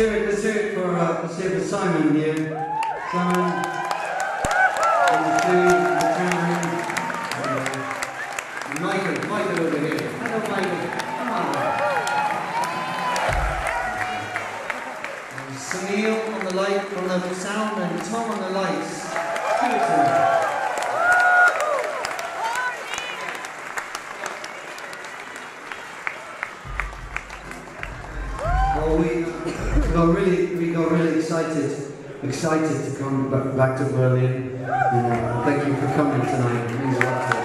hear it, let's hear it for, uh, let's hear it for Simon here. Simon. And the food, the camera. Uh, Michael, Michael over here. We got really excited, excited to come back, to Berlin. Uh, thank you for coming tonight.